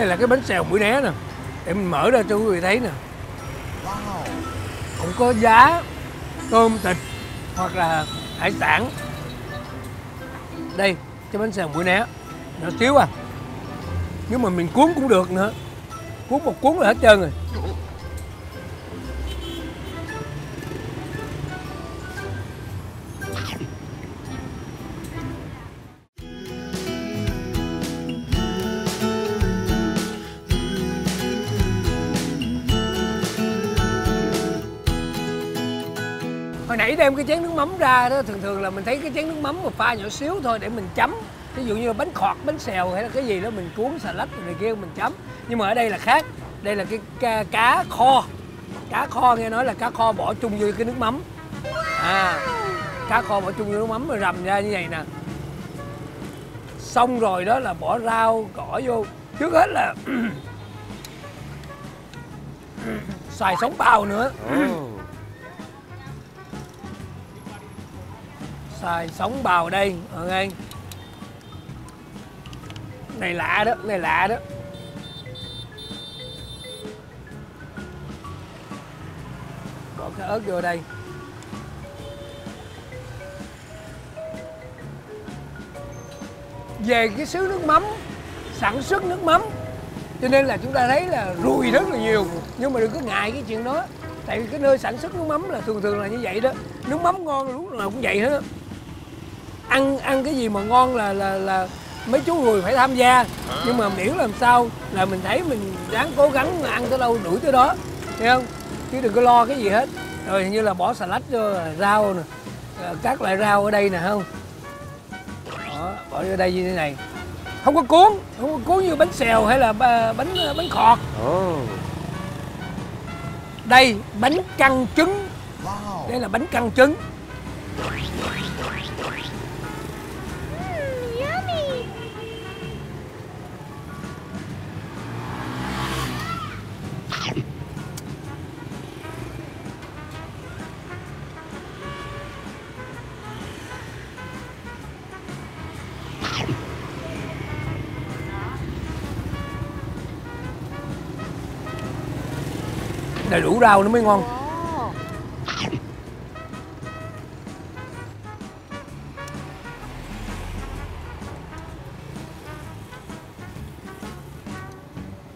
đây là cái bánh xèo mũi né nè. Em mở ra cho quý vị thấy nè. Cũng có giá tôm thịt hoặc là hải sản. Đây, cái bánh xèo mũi né. Nhỏ xíu à. Nhưng mà mình cuốn cũng được nữa. Cuốn một cuốn là hết trơn rồi. Nãy đem cái chén nước mắm ra đó thường thường là mình thấy cái chén nước mắm mà pha nhỏ xíu thôi để mình chấm. Ví dụ như là bánh khọt bánh xèo hay là cái gì đó mình cuốn xà lách rồi này kia mình chấm. Nhưng mà ở đây là khác. Đây là cái cá, cá kho. Cá kho nghe nói là cá kho bỏ chung vô cái nước mắm. À cá kho bỏ chung vô nước mắm rồi rầm ra như vậy nè. Xong rồi đó là bỏ rau cỏ vô. Trước hết là xài sống bào nữa. Xài sống bào đây ở ngay này lạ đó, này lạ đó. Bỏ cái ớt vô đây. Về cái xứ nước mắm, sản xuất nước mắm, cho nên là chúng ta thấy là rùi rất là nhiều. Nhưng mà đừng có ngại cái chuyện đó. Tại vì cái nơi sản xuất nước mắm là thường thường là như vậy đó. Nước mắm ngon lúc nào cũng vậy hết ăn ăn cái gì mà ngon là là là mấy chú người phải tham gia. Nhưng mà miễn làm sao là mình thấy mình ráng cố gắng ăn tới đâu đuổi tới đó thấy không? Chứ đừng có lo cái gì hết. Rồi như là bỏ xà lách vô rau nè. Ờ, các loại rau ở đây nè không? Đó, bỏ vô đây như thế này. Không có cuốn không có cuốn như bánh xèo hay là bánh bánh khọt. Đây bánh căn trứng. Đây là bánh căn trứng đầy đủ rau nó mới ngon.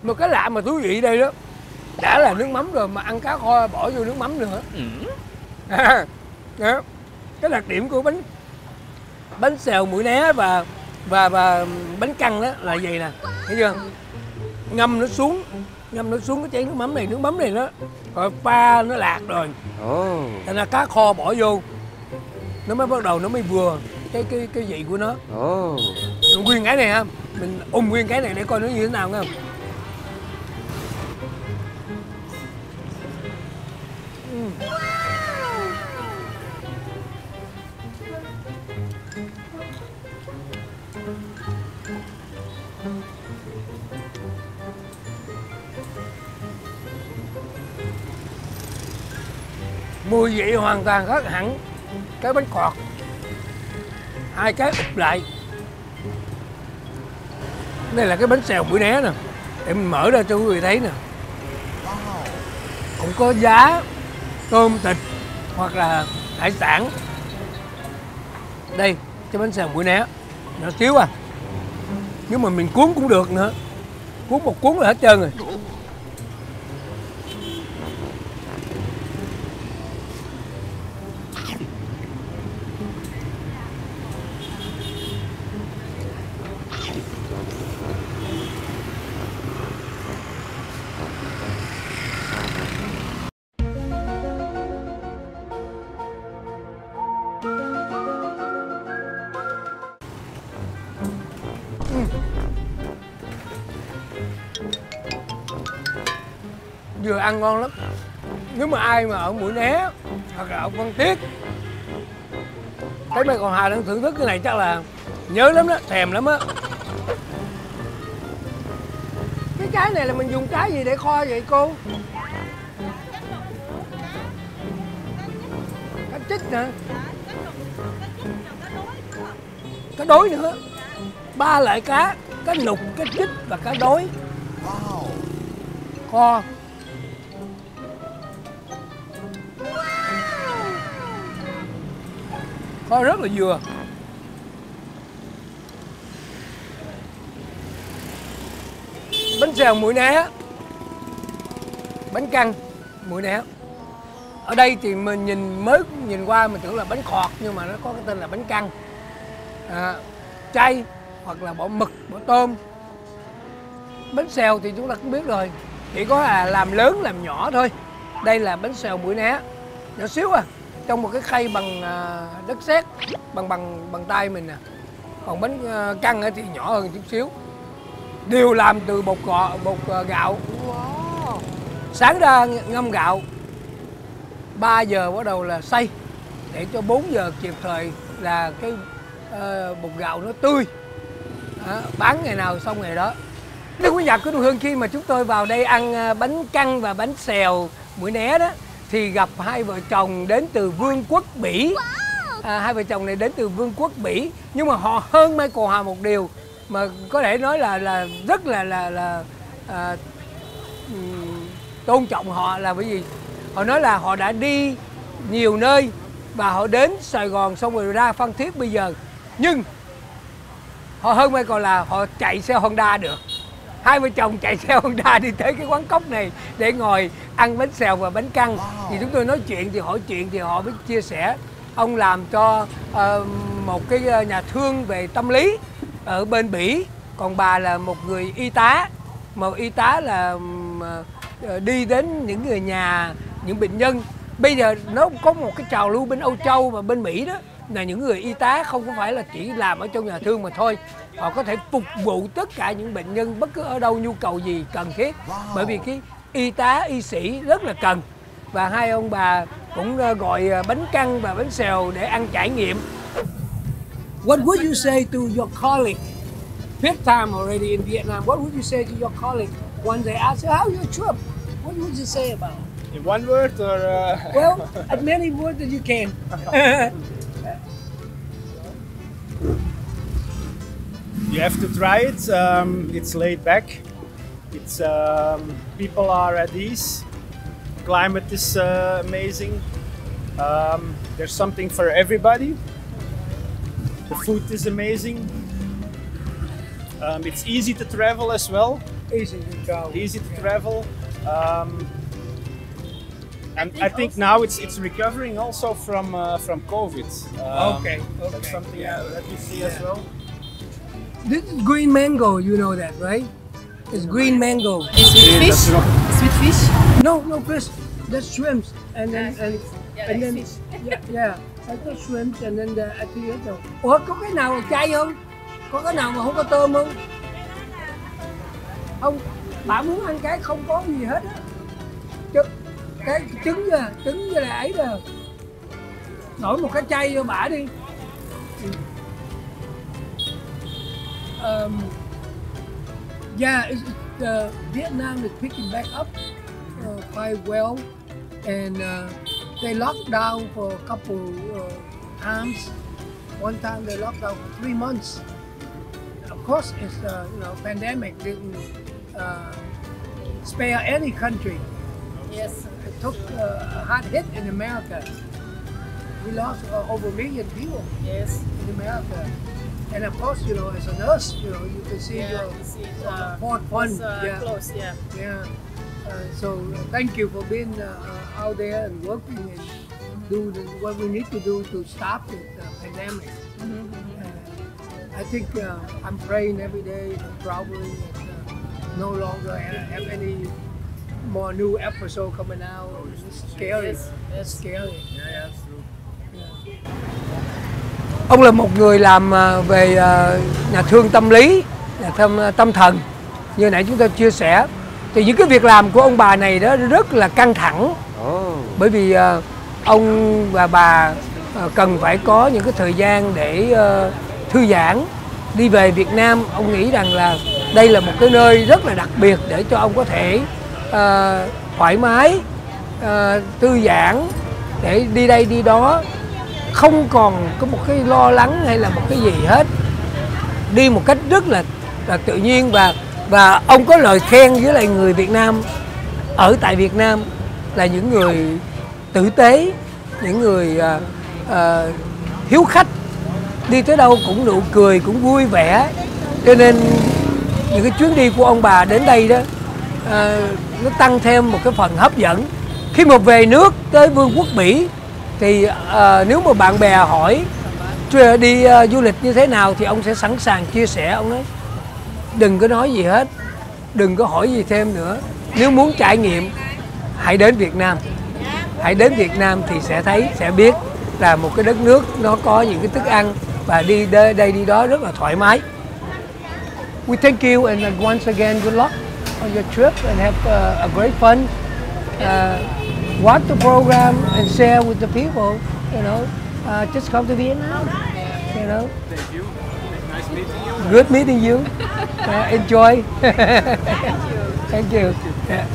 Một cái lạ mà thú vị đây đó đã là nước mắm rồi mà ăn cá kho bỏ vô nước mắm nữa. À, đó. cái đặc điểm của bánh bánh xèo mũi né và và và bánh căn đó là vậy nè thấy chưa? Ngâm nó xuống ngâm nó xuống cái chén nước mắm này nước mắm này nó rồi pha nó lạc rồi. Thành ra cá kho bỏ vô nó mới bắt đầu nó mới vừa cái cái cái vị của nó. Nguyên cái này ha mình ôm nguyên cái này để coi nó như thế nào nghe không mùi vị hoàn toàn khác hẳn cái bánh cọt hai cái úp lại. Đây là cái bánh xèo mũi né nè. Để mình mở ra cho quý vị thấy nè. Cũng có giá tôm thịt hoặc là hải sản. Đây, cái bánh xèo mũi né. Nhỏ xíu à. Nhưng mà mình cuốn cũng được nữa. Cuốn một cuốn là hết trơn rồi. Vừa ăn ngon lắm. Nếu mà ai mà ở mũi né hoặc là ở văn tiết thấy mấy con hà đang thưởng thức cái này chắc là nhớ lắm đó thèm lắm á. Cái cái này là mình dùng cái gì để kho vậy cô? Cá trích hả? Cá đối nữa. Ba loại cá cá nục cá trích và cá đối. Kho nó rất là vừa. Bánh xèo mũi né bánh căn mũi né. Ở đây thì mình nhìn mới nhìn qua mình tưởng là bánh khọt nhưng mà nó có cái tên là bánh căn à, chay hoặc là bỏ mực bỏ tôm. Bánh xèo thì chúng ta cũng biết rồi. Chỉ có là làm lớn làm nhỏ thôi. Đây là bánh xèo mũi né. Nhỏ xíu à trong một cái khay bằng à, đất sét bằng bằng bằng tay mình nè. Còn bánh à, căn thì nhỏ hơn chút xíu. Đều làm từ bột gọ bột à, gạo. Sáng ra ngâm gạo. 3 giờ bắt đầu là xay để cho 4 giờ kịp thời là cái uh, bột gạo nó tươi. Đó, bán ngày nào xong ngày đó. Thưa quý nhà của Đô Hương khi mà chúng tôi vào đây ăn bánh căn và bánh xèo mũi né đó thì gặp hai vợ chồng đến từ Vương quốc Bỉ. À, hai vợ chồng này đến từ Vương quốc Bỉ nhưng mà họ hơn Michael Hòa một điều mà có thể nói là là rất là là là à, tôn trọng họ là bởi vì họ nói là họ đã đi nhiều nơi và họ đến Sài Gòn xong rồi ra Phan Thiết bây giờ. Nhưng họ hơn Michael là họ chạy xe Honda được. Hai vợ chồng chạy xe Honda đi tới cái quán cốc này để ngồi ăn bánh xèo và bánh căn. Wow. thì chúng tôi nói chuyện thì hỏi chuyện thì họ mới chia sẻ. Ông làm cho uh, một cái ờ, nhà thương về tâm lý ở bên Bỉ. Còn bà là một người y tá. Mà y tá là uh, đi đến những người nhà những bệnh nhân. Bây giờ nó có một cái trào lưu bên Âu Châu và bên Mỹ đó là những người y tá không có phải là chỉ làm ở trong nhà thương mà thôi. Họ có thể phục vụ tất cả những bệnh nhân bất cứ ở đâu nhu cầu gì cần thiết. Wow. bởi vì cái y tá y sĩ rất là cần. Và hai ông bà cũng ờ, gọi ờ, bánh căn và bánh xèo để ăn trải nghiệm. What would you say to your colleague? Fifth time already in Vietnam. What would you say to your colleague? When they ask how your trip? What would you say about it? In one word or uh... well as many words as you can. You have to try it. Um, it's laid back. It's um, people are at ease. Climate is uh, amazing. Um, there's something for everybody. The food is amazing. Um, it's easy to travel as well. Easy to travel. Easy to yeah. travel. Um, and I think now it's it's recovering also from uh, from COVID. Um, okay, okay. That's something yeah. that you see yeah. as well. This is green mango, you know that, right? It's green mango. Sweet fish? Sweet fish? No, no fish. That's shrimps. And then and, yeah, and then fish. yeah, yeah. I got shrimps and then the I think it Ủa có cái nào mà chay không? Có cái nào mà không có tôm không? Không, bạn muốn ăn cái không có gì hết á. Chứ cái trứng ra, trứng với lại ấy rồi. Đổi một cái chay vô bả đi. um, yeah, uh, Vietnam is picking back up uh, quite well, and uh, they locked down for a couple uh, times. One time they locked down for three months. Of course, it's uh, you know pandemic didn't uh, spare any country. Yes, it took a hard hit in America. We lost over a million people. Yes, in America. And of course, you know, as a nurse, you know, you can see yeah, your you see, uh, uh, one. uh, yeah. close, yeah. Yeah. Uh, so uh, thank you for being uh, uh, out there and working and do the, what we need to do to stop the pandemic. Mm -hmm. I think I'm praying every day, traveling, and no longer have any more new episode coming out. It's scary. Yes, it's scary. Yeah, yeah, that's true. Yeah. Ông là một người làm à, về à, nhà thương tâm lý nhà tâm à, tâm thần. Như nãy chúng ta chia sẻ thì những cái việc làm của ông bà này đó rất là căng thẳng. Bởi vì ông và bà cần phải có những cái thời gian để thư giãn. Đi về Việt Nam ông nghĩ rằng là đây là một cái nơi rất là đặc biệt để cho ông có thể uh, thoải mái uh, thư giãn để đi đây đi đó không còn có một cái lo lắng hay là một cái gì hết. Đi một cách rất là là tự nhiên và và ông có lời khen với lại người Việt Nam ở tại Việt Nam là những người tử tế những người uh, uh, hiếu khách. Đi tới đâu cũng nụ cười cũng vui vẻ. Cho nên những cái chuyến đi của ông bà đến đây đó uh, nó tăng thêm một cái phần hấp dẫn. Khi mà về nước tới vương quốc Mỹ thì à, nếu mà bạn bè hỏi đi uh, du lịch như thế nào? thì ông sẽ sẵn sàng chia sẻ. Ông nói đừng có nói gì hết đừng có hỏi gì thêm nữa. Nếu muốn trải nghiệm hãy đến Việt Nam. Hãy đến Việt Nam thì sẽ thấy sẽ biết là một cái đất nước nó có những cái thức ăn và đi đây, đây đi đó rất là thoải mái. We thank you and once again good luck on your trip and have uh, a great fun. Uh, watch the program and share with the people you know uh, just come to Vietnam you know Thank you. Nice meeting you. good meeting you uh, enjoy thank you Thank yeah.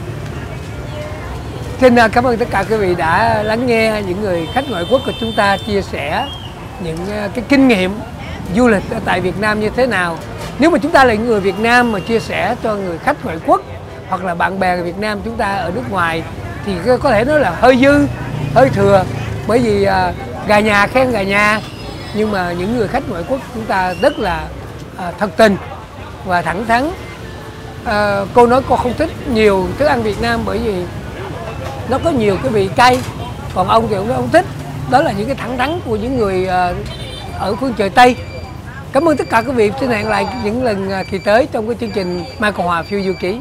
Xin à, cảm ơn tất cả quý vị đã lắng nghe những người khách ngoại quốc của chúng ta chia sẻ những à, cái kinh nghiệm du lịch ở tại Việt Nam như thế nào. Nếu mà chúng ta là những người Việt Nam mà chia sẻ cho người khách ngoại quốc hoặc là bạn bè Việt Nam chúng ta ở nước ngoài thì có thể nói là hơi dư, hơi thừa. Bởi vì à, gà nhà khen gà nhà nhưng mà những người khách ngoại quốc chúng ta rất là à, thật tình và thẳng thắn. à, cô nói cô không thích nhiều thức ăn Việt Nam bởi vì nó có nhiều cái vị cay còn ông thì ông ông thích. Đó là những cái thẳng thắn của những người à, ở phương trời tây. Cảm ơn tất cả quý vị xin hẹn lại những lần à, kỳ tới trong cái chương trình mai cộng hòa phiêu du ký.